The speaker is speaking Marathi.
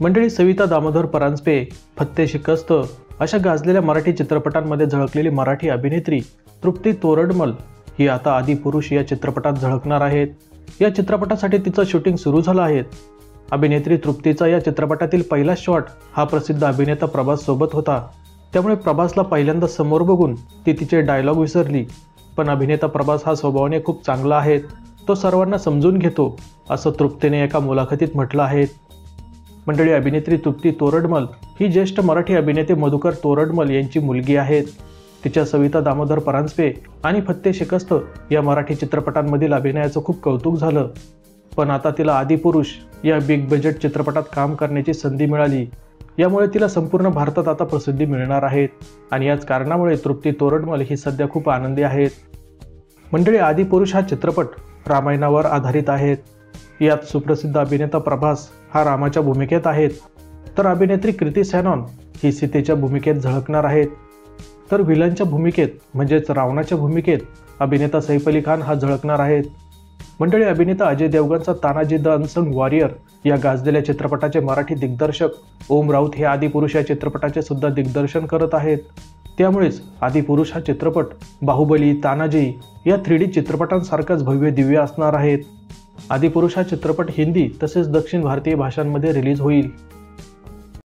मंडळी सविता दामोदर परांजपे फत्ते शिकस्त अशा गाजलेल्या मराठी चित्रपटांमध्ये झळकलेली मराठी अभिनेत्री तृप्ती तोरडमल ही आता आदिपुरुष या चित्रपटात झळकणार आहेत. या चित्रपटासाठी तिचं शूटिंग सुरू झालं आहे. अभिनेत्री तृप्तीचा या चित्रपटातील पहिला शॉट हा प्रसिद्ध अभिनेता प्रभास सोबत होता. त्यामुळे प्रभासला पहिल्यांदा समोर बघून ती तिचे डायलॉग विसरली. पण अभिनेता प्रभास हा स्वभावाने खूप चांगला आहे. तो सर्वांना समजून घेतो असं तृप्तीने एका मुलाखतीत म्हटलं आहे. मंडळी अभिनेत्री तृप्ती तोरडमल ही ज्येष्ठ मराठी अभिनेते मधुकर तोरडमल यांची मुलगी आहेत. तिच्या सविता दामोदर परांजपे आणि फत्ते शिकस्त या मराठी चित्रपटांमधील अभिनयाचं खूप कौतुक झालं. पण आता तिला आदिपुरुष या बिग बजेट चित्रपटात काम करण्याची संधी मिळाली. यामुळे तिला संपूर्ण भारतात आता प्रसिद्धी मिळणार आहेत आणि याच कारणामुळे तृप्ती तोरडमल ही सध्या खूप आनंदी आहेत. मंडळी आदिपुरुष हा चित्रपट रामायणावर आधारित आहेत यात सुप्रसिद्ध अभिनेता प्रभास हा रामाच्या भूमिकेत आहेत. तर अभिनेत्री कृती सॅनॉन ही सीतेच्या भूमिकेत झळकणार आहेत. तर विलनच्या भूमिकेत म्हणजेच रावणाच्या भूमिकेत अभिनेता सैफ अली खान हा झळकणार आहेत. मंडळी अभिनेता अजय देवगणचा तानाजी द अनसंग वॉरियर या गाजलेल्या चित्रपटाचे मराठी दिग्दर्शक ओम राऊत हे आदिपुरुष या चित्रपटाचे सुद्धा दिग्दर्शन करत आहेत. त्यामुळेच आदिपुरुष हा चित्रपट बाहुबली तानाजी या थ्री डी चित्रपटांसारखाच भव्य दिव्य असणार आहेत. आदिपुरुष हा चित्रपट हिंदी तसेच दक्षिण भारतीय भाषांमध्ये रिलीज होईल.